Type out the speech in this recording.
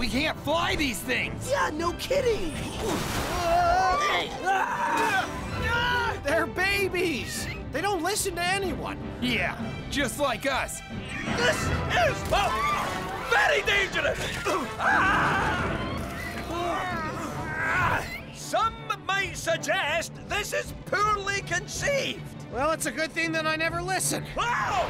We can't fly these things! Yeah, no kidding. They're babies! They don't listen to anyone. Yeah, just like us. This is oh, very dangerous! Some might suggest this is poorly conceived. Well, it's a good thing that I never listen. Wow!